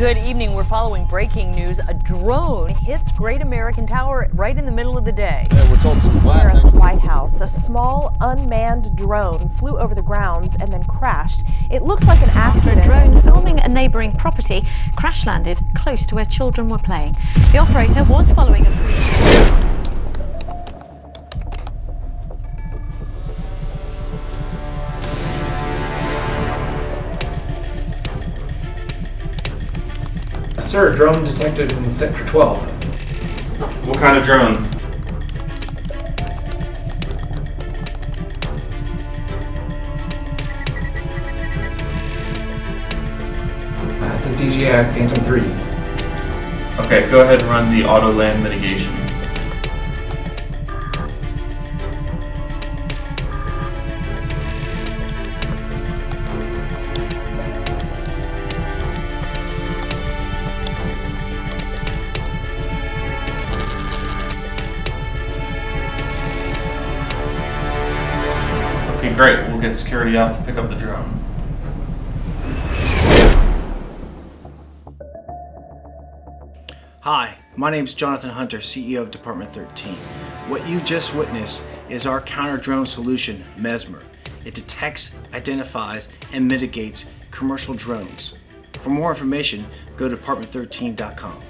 Good evening. We're following breaking news. A drone hits Great American Tower right in the middle of the day. Yeah, we're told it's a Here blast. at the White House, a small unmanned drone flew over the grounds and then crashed. It looks like an A accident. drone filming a neighbouring property crash landed close to where children were playing. The operator was following a Sir, drone detected in Sector 12. What kind of drone? It's a DJI Phantom 3. Okay, go ahead and run the auto land mitigation. Okay, great. We'll get security out to pick up the drone. Hi, my name is Jonathan Hunter, CEO of Department 13. What you just witnessed is our counter drone solution, Mesmer. It detects, identifies, and mitigates commercial drones. For more information, go to department13.com.